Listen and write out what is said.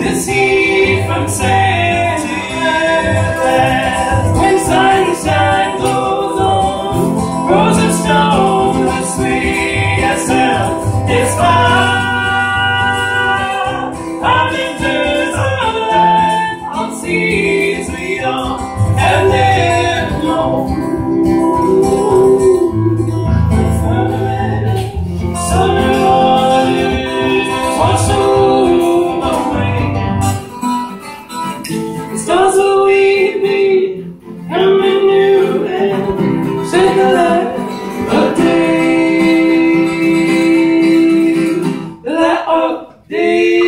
this heat from sand to earth. When sunshine glows on, rose of stone, the sweet yourself is far. Our winters are land on seas beyond. The